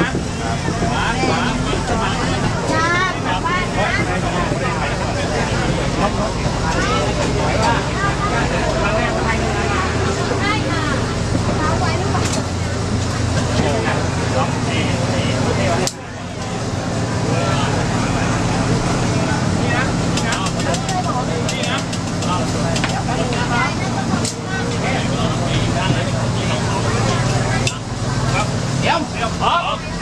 นะขวาขวา Down. Up. up.